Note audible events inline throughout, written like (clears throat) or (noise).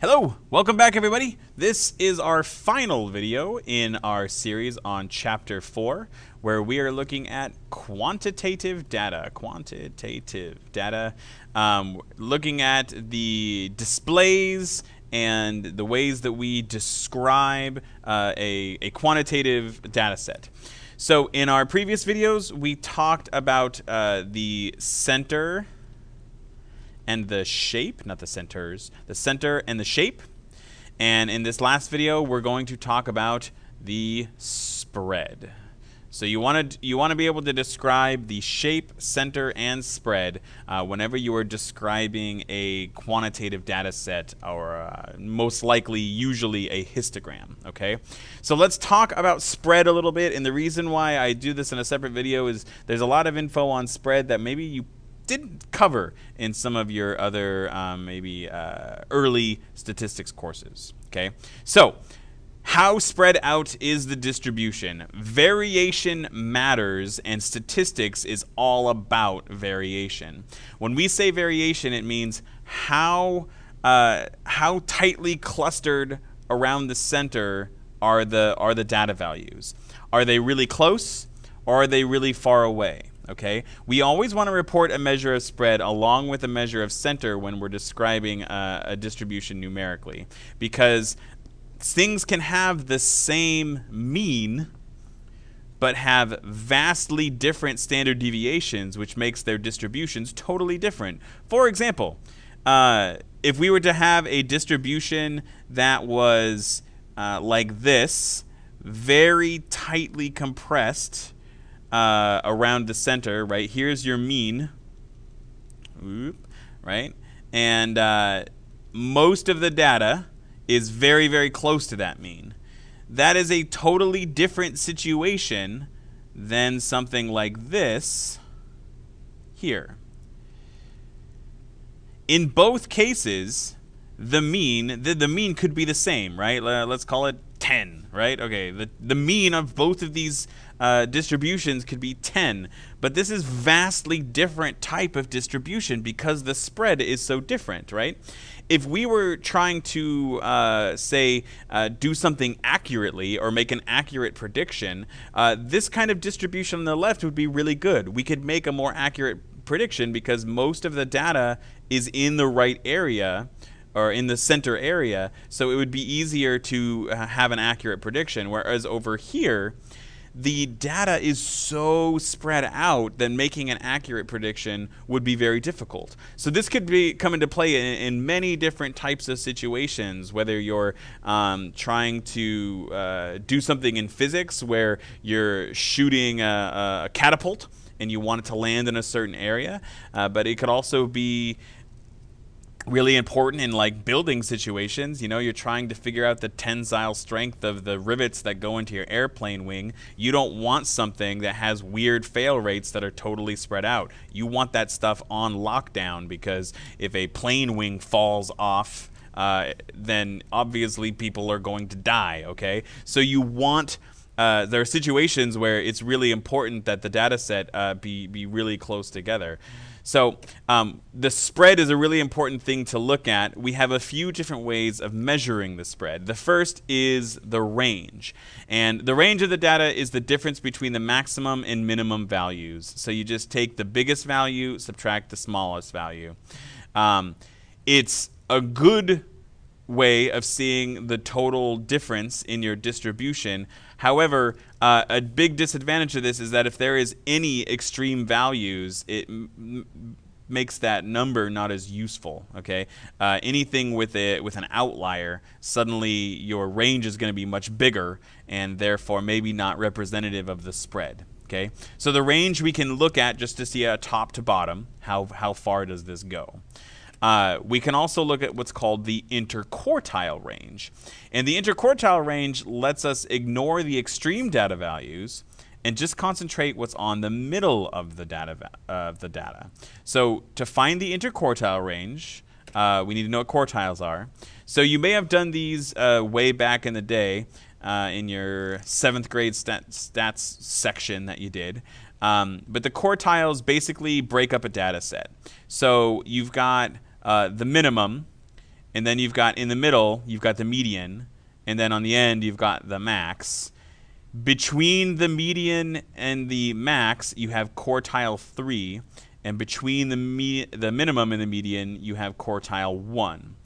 Hello, welcome back everybody. This is our final video in our series on chapter 4 where we are looking at quantitative data. Quantitative data, um, looking at the displays and the ways that we describe uh, a, a quantitative data set. So in our previous videos, we talked about uh, the center and the shape, not the centers, the center and the shape. And in this last video, we're going to talk about the spread. So you want to you want to be able to describe the shape, center, and spread uh, whenever you are describing a quantitative data set, or uh, most likely, usually a histogram. Okay, so let's talk about spread a little bit. And the reason why I do this in a separate video is there's a lot of info on spread that maybe you didn't cover in some of your other um, maybe uh, early statistics courses. Okay, so how spread out is the distribution? Variation matters, and statistics is all about variation. When we say variation, it means how uh, how tightly clustered around the center are the are the data values. Are they really close, or are they really far away? Okay? We always want to report a measure of spread along with a measure of center when we're describing uh, a distribution numerically because things can have the same mean but have vastly different standard deviations which makes their distributions totally different. For example, uh, if we were to have a distribution that was uh, like this, very tightly compressed, uh, around the center, right? Here's your mean, right? And uh, most of the data is very, very close to that mean. That is a totally different situation than something like this here. In both cases, the mean, the, the mean could be the same, right? Let's call it 10, right? Okay, the, the mean of both of these uh, distributions could be 10, but this is vastly different type of distribution because the spread is so different, right? If we were trying to, uh, say, uh, do something accurately or make an accurate prediction, uh, this kind of distribution on the left would be really good. We could make a more accurate prediction because most of the data is in the right area or in the center area, so it would be easier to uh, have an accurate prediction. Whereas over here, the data is so spread out that making an accurate prediction would be very difficult. So this could be come into play in, in many different types of situations, whether you're um, trying to uh, do something in physics where you're shooting a, a, catapult and you want it to land in a certain area, uh, but it could also be really important in like building situations. You know, you're trying to figure out the tensile strength of the rivets that go into your airplane wing. You don't want something that has weird fail rates that are totally spread out. You want that stuff on lockdown because if a plane wing falls off, uh, then obviously people are going to die. Okay, so you want. Uh, there are situations where it's really important that the data set uh, be be really close together. So um, the spread is a really important thing to look at. We have a few different ways of measuring the spread. The first is the range. And the range of the data is the difference between the maximum and minimum values. So you just take the biggest value, subtract the smallest value. Um, it's a good way of seeing the total difference in your distribution. However, uh, a big disadvantage of this is that if there is any extreme values, it makes that number not as useful. Okay, uh, anything with a with an outlier, suddenly your range is going to be much bigger, and therefore maybe not representative of the spread. Okay, so the range we can look at just to see a top to bottom. How how far does this go? Uh, we can also look at what's called the interquartile range. And the interquartile range lets us ignore the extreme data values and just concentrate what's on the middle of the data. Of the data. So to find the interquartile range, uh, we need to know what quartiles are. So you may have done these uh, way back in the day uh, in your seventh grade stat stats section that you did. Um, but the quartiles basically break up a data set. So you've got uh, the minimum, and then you've got in the middle, you've got the median, and then on the end, you've got the max. Between the median and the max, you have quartile 3, and between the, the minimum and the median, you have quartile 1.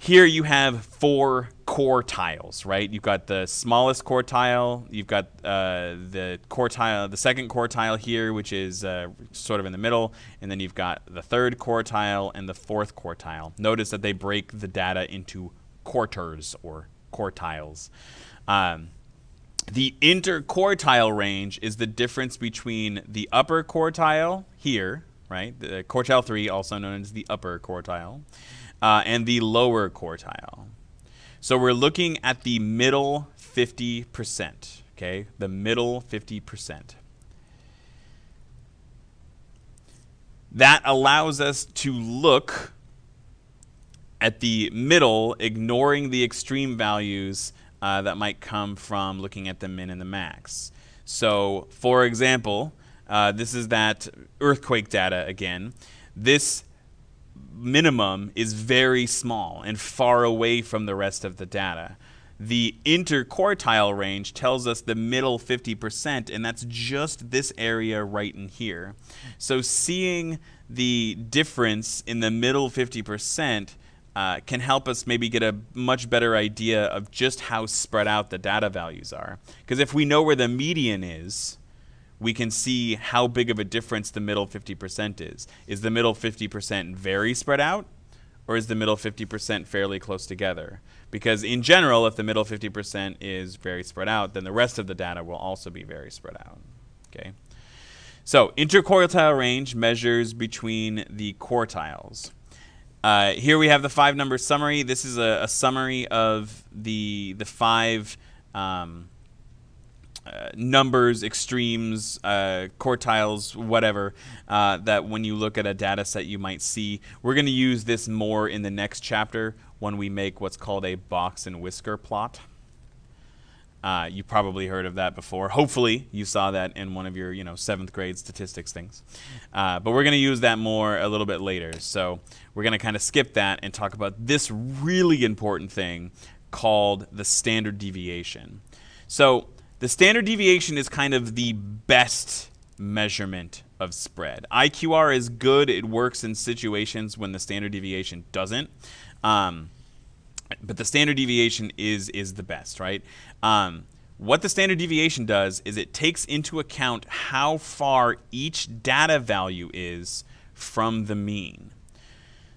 Here you have four quartiles, right? You've got the smallest quartile, you've got uh, the quartile, the second quartile here, which is uh, sort of in the middle, and then you've got the third quartile and the fourth quartile. Notice that they break the data into quarters or quartiles. Um, the interquartile range is the difference between the upper quartile here, right? The quartile 3, also known as the upper quartile, uh, and the lower quartile. So we're looking at the middle 50%, okay? The middle 50%. That allows us to look at the middle, ignoring the extreme values uh, that might come from looking at the min and the max. So, for example, uh, this is that earthquake data again. This minimum is very small and far away from the rest of the data. The interquartile range tells us the middle 50%, and that's just this area right in here. So seeing the difference in the middle 50% uh, can help us maybe get a much better idea of just how spread out the data values are. Because if we know where the median is, we can see how big of a difference the middle 50% is. Is the middle 50% very spread out, or is the middle 50% fairly close together? Because in general, if the middle 50% is very spread out, then the rest of the data will also be very spread out. Okay. So interquartile range measures between the quartiles. Uh, here we have the five number summary. This is a, a summary of the the five um, uh, numbers, extremes, uh, quartiles, whatever, uh, that when you look at a data set you might see. We're going to use this more in the next chapter when we make what's called a box and whisker plot. Uh, you probably heard of that before. Hopefully, you saw that in one of your, you know, seventh grade statistics things. Uh, but we're going to use that more a little bit later. So we're going to kind of skip that and talk about this really important thing called the standard deviation. So the standard deviation is kind of the best measurement of spread. IQR is good. It works in situations when the standard deviation doesn't. Um, but the standard deviation is is the best, right? Um, what the standard deviation does is it takes into account how far each data value is from the mean.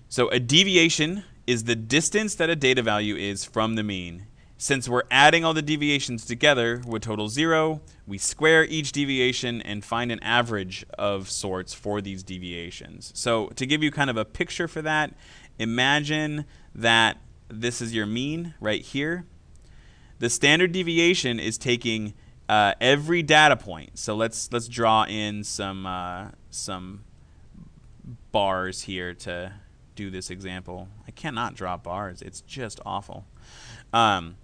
So a deviation is the distance that a data value is from the mean. Since we're adding all the deviations together would total zero, we square each deviation and find an average of sorts for these deviations. So to give you kind of a picture for that, imagine that this is your mean right here. The standard deviation is taking uh, every data point. So let's let's draw in some uh, some bars here to do this example. I cannot draw bars. It's just awful. Um,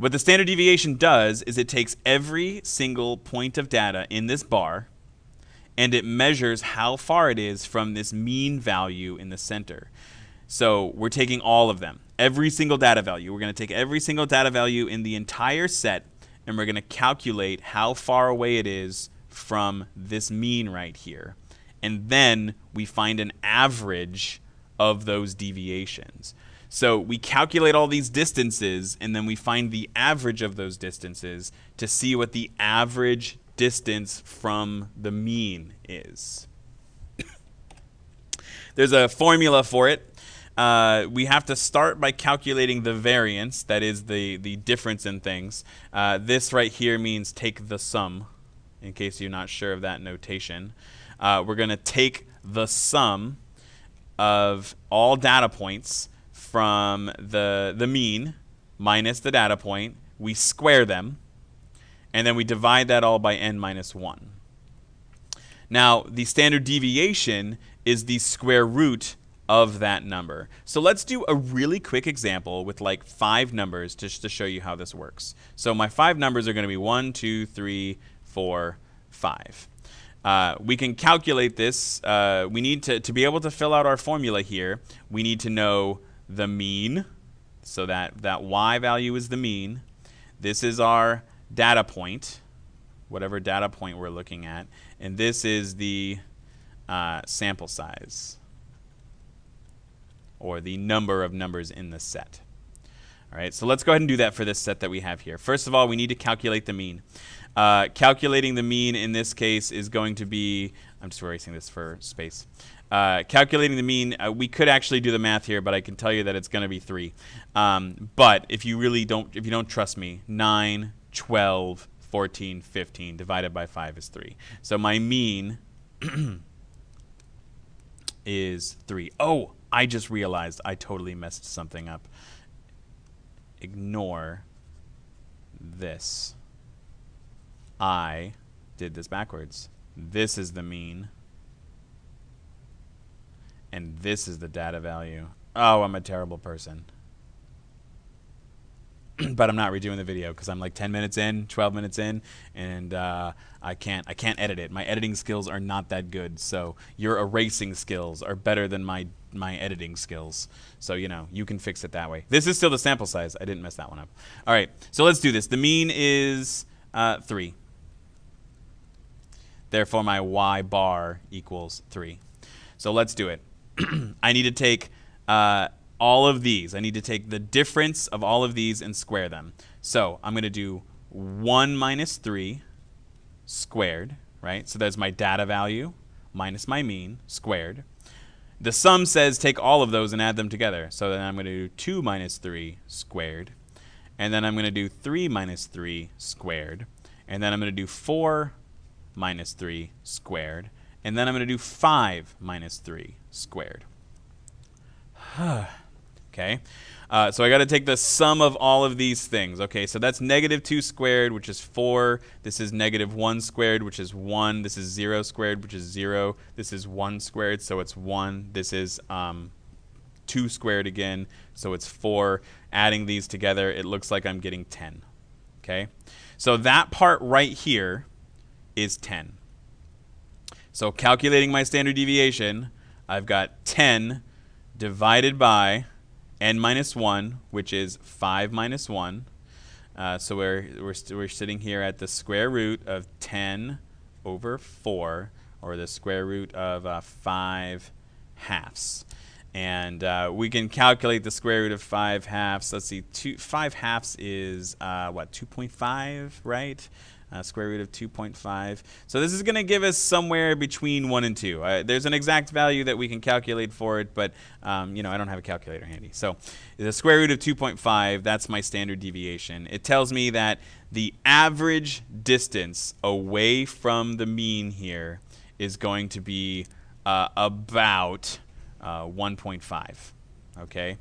what the standard deviation does is it takes every single point of data in this bar and it measures how far it is from this mean value in the center. So we're taking all of them, every single data value. We're going to take every single data value in the entire set and we're going to calculate how far away it is from this mean right here. And then we find an average of those deviations. So we calculate all these distances and then we find the average of those distances to see what the average distance from the mean is. (coughs) There's a formula for it. Uh, we have to start by calculating the variance, that is the, the difference in things. Uh, this right here means take the sum, in case you're not sure of that notation. Uh, we're going to take the sum of all data points from the, the mean minus the data point. We square them, and then we divide that all by n minus 1. Now, the standard deviation is the square root of that number. So let's do a really quick example with like five numbers just to show you how this works. So my five numbers are going to be one, two, three, four, five. uh, we can calculate this. Uh, we need to, to be able to fill out our formula here, we need to know the mean. So that, that y value is the mean. This is our data point, whatever data point we're looking at. And this is the uh, sample size, or the number of numbers in the set. All right, so let's go ahead and do that for this set that we have here. First of all, we need to calculate the mean. Uh, calculating the mean in this case is going to be, I'm just erasing this for space. Uh, calculating the mean, uh, we could actually do the math here, but I can tell you that it's going to be 3. Um, but if you really don't, if you don't trust me, 9, 12, 14, 15 divided by 5 is 3. So my mean (clears throat) is 3. Oh, I just realized I totally messed something up. Ignore this. I did this backwards. This is the mean. And this is the data value. Oh, I'm a terrible person. (clears throat) but I'm not redoing the video because I'm like 10 minutes in, 12 minutes in, and uh, I can't I can't edit it. My editing skills are not that good. So your erasing skills are better than my my editing skills. So you know you can fix it that way. This is still the sample size. I didn't mess that one up. All right, so let's do this. The mean is uh, three. Therefore, my y bar equals three. So let's do it. (clears throat) I need to take uh, all of these. I need to take the difference of all of these and square them. So I'm going to do 1 minus 3 squared, right? So there's my data value minus my mean squared. The sum says take all of those and add them together. So then I'm going to do 2 minus 3 squared. And then I'm going to do 3 minus 3 squared. And then I'm going to do 4 minus 3 squared. And then I'm going to do 5 minus 3 squared. (sighs) Okay, uh, so I got to take the sum of all of these things. Okay, so that's negative 2 squared, which is 4. This is negative 1 squared, which is 1. This is 0 squared, which is 0. This is 1 squared, so it's 1. This is um, 2 squared again, so it's 4. Adding these together, it looks like I'm getting 10. Okay, so that part right here is 10. So calculating my standard deviation, I've got 10 divided by n minus 1, which is 5 minus 1. Uh, so we're, we're, we we're sitting here at the square root of 10 over 4, or the square root of uh, 5 halves. And uh, we can calculate the square root of 5 halves. Let's see, two, 5 halves is, uh, what, 2.5, right? Uh, square root of 2.5. So this is going to give us somewhere between 1 and 2. Uh, there's an exact value that we can calculate for it, but um, you know I don't have a calculator handy. So the square root of 2.5, that's my standard deviation. It tells me that the average distance away from the mean here is going to be uh, about uh, 1.5. Okay.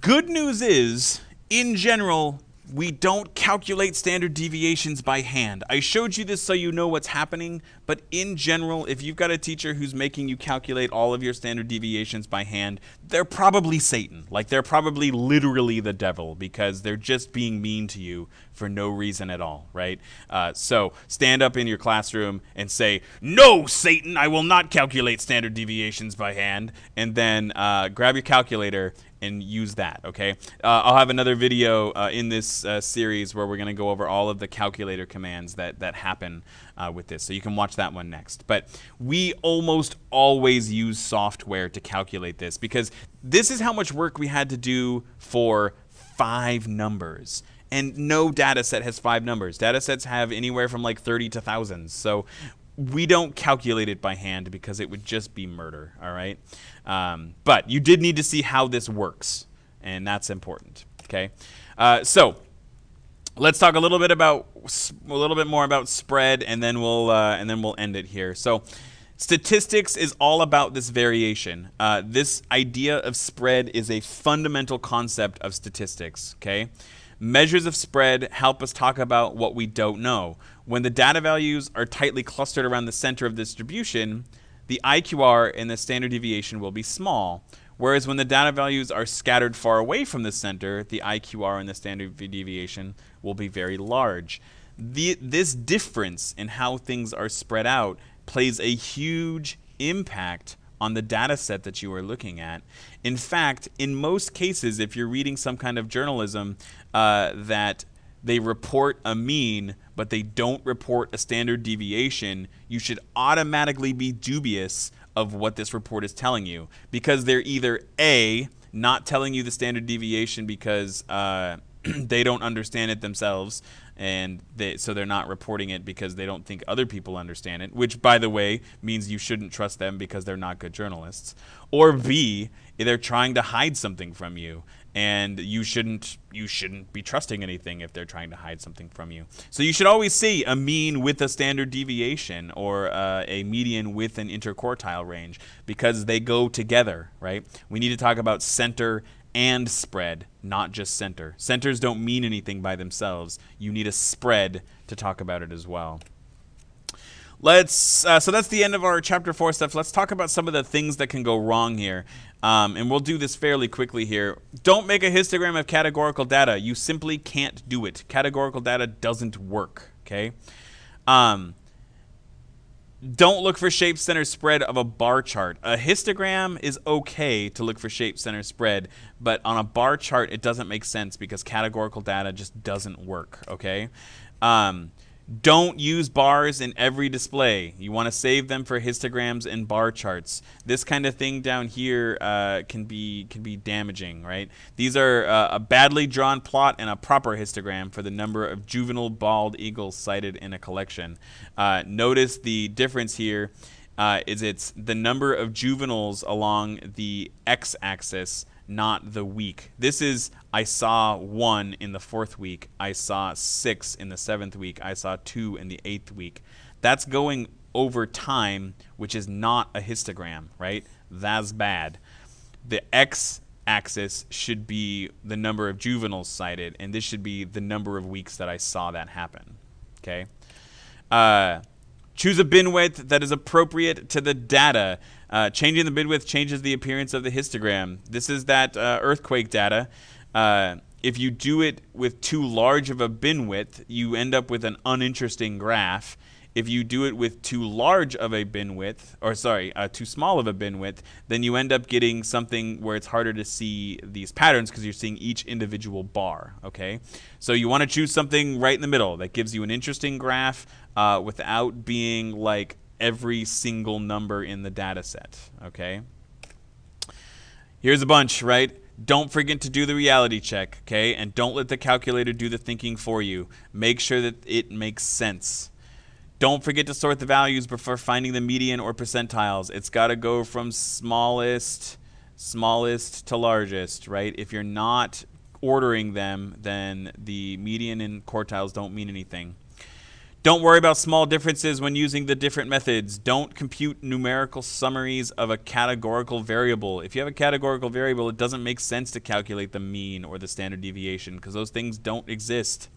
Good news is, in general, we don't calculate standard deviations by hand. I showed you this so you know what's happening, but in general, if you've got a teacher who's making you calculate all of your standard deviations by hand, they're probably Satan. Like they're probably literally the devil because they're just being mean to you for no reason at all, right? Uh, so stand up in your classroom and say, No, Satan, I will not calculate standard deviations by hand. And then uh, grab your calculator and use that, okay? Uh, I'll have another video uh, in this uh, series where we're going to go over all of the calculator commands that, that happen uh, with this. So you can watch that one next. But we almost always use software to calculate this because this is how much work we had to do for five numbers and no data set has five numbers. Data sets have anywhere from like 30 to thousands. So we don't calculate it by hand because it would just be murder, all right? Um, but you did need to see how this works, and that's important, okay? Uh, so let's talk a little bit about a little bit more about spread, and then we'll uh, and then we'll end it here. So. Statistics is all about this variation. Uh, this idea of spread is a fundamental concept of statistics. Okay, Measures of spread help us talk about what we don't know. When the data values are tightly clustered around the center of the distribution, the IQR and the standard deviation will be small. Whereas when the data values are scattered far away from the center, the IQR and the standard deviation will be very large. the, this difference in how things are spread out plays a huge impact on the data set that you are looking at. In fact, in most cases, if you're reading some kind of journalism uh, that they report a mean, but they don't report a standard deviation, you should automatically be dubious of what this report is telling you because they're either A, not telling you the standard deviation because uh, (clears throat) they don't understand it themselves, and they, so they're not reporting it because they don't think other people understand it, which, by the way, means you shouldn't trust them because they're not good journalists. Or B, they're trying to hide something from you, and you shouldn't you shouldn't be trusting anything if they're trying to hide something from you. So you should always see a mean with a standard deviation or uh, a median with an interquartile range because they go together, right? We need to talk about center and spread, not just center. Centers don't mean anything by themselves. You need a spread to talk about it as well. Let's. Uh, so that's the end of our chapter four stuff. Let's talk about some of the things that can go wrong here, um, and we'll do this fairly quickly here. Don't make a histogram of categorical data. You simply can't do it. Categorical data doesn't work. Okay. Um, don't look for shape center spread of a bar chart. A histogram is okay to look for shape center spread, but on a bar chart it doesn't make sense because categorical data just doesn't work. Okay. Um, don't use bars in every display. You want to save them for histograms and bar charts. This kind of thing down here uh, can be can be damaging, right? These are uh, a badly drawn plot and a proper histogram for the number of juvenile bald eagles sighted in a collection. Uh, notice the difference here uh, is it's the number of juveniles along the x-axis not the week. This is I saw one in the fourth week. I saw six in the seventh week. I saw two in the eighth week. That's going over time, which is not a histogram, right? That's bad. The x axis should be the number of juveniles sighted, and this should be the number of weeks that I saw that happen. Okay? Uh, choose a bin width that is appropriate to the data. Uh, changing the bin width changes the appearance of the histogram. This is that uh, earthquake data. Uh, if you do it with too large of a bin width, you end up with an uninteresting graph. If you do it with too large of a bin width, or sorry, uh, too small of a bin width, then you end up getting something where it's harder to see these patterns because you're seeing each individual bar. Okay, so you want to choose something right in the middle that gives you an interesting graph uh, without being like every single number in the data set, okay? Here's a bunch, right? Don't forget to do the reality check, okay? And don't let the calculator do the thinking for you. Make sure that it makes sense. Don't forget to sort the values before finding the median or percentiles. It's got to go from smallest smallest to largest, right? If you're not ordering them, then the median and quartiles don't mean anything. Don't worry about small differences when using the different methods. Don't compute numerical summaries of a categorical variable. If you have a categorical variable, it doesn't make sense to calculate the mean or the standard deviation because those things don't exist.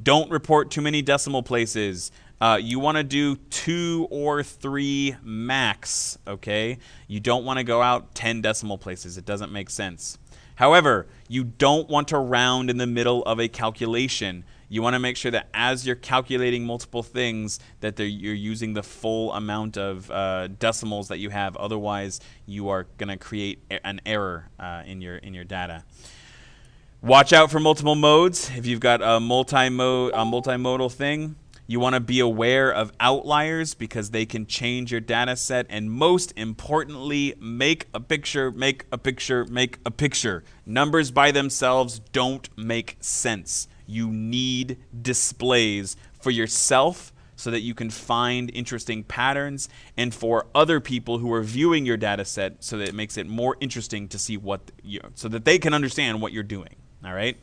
Don't report too many decimal places. Uh, you want to do two or three max, okay? You don't want to go out 10 decimal places. It doesn't make sense. However, you don't want to round in the middle of a calculation you want to make sure that as you're calculating multiple things that you're using the full amount of uh, decimals that you have. Otherwise you are going to create an error uh, in your in your data. Watch out for multiple modes. If you've got a multi-mode a multimodal thing you want to be aware of outliers because they can change your data set and most importantly make a picture make a picture make a picture. Numbers by themselves don't make sense you need displays for yourself so that you can find interesting patterns and for other people who are viewing your data set so that it makes it more interesting to see what you so that they can understand what you're doing all right?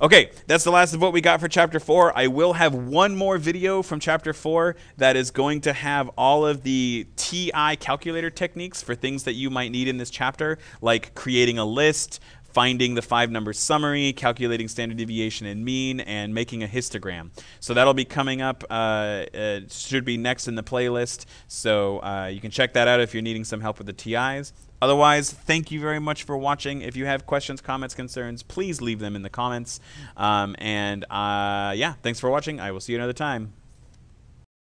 Okay that's the last of what we got for chapter 4 i will have one more video from chapter 4 that is going to have all of the ti calculator techniques for things that you might need in this chapter like creating a list finding the five number summary, calculating standard deviation and mean, and making a histogram. So that'll be coming up. Uh, it should be next in the playlist. So uh, you can check that out if you're needing some help with the TIs. Otherwise, thank you very much for watching. If you have questions, comments, concerns, please leave them in the comments. Um, and uh, yeah, thanks for watching. I will see you another time.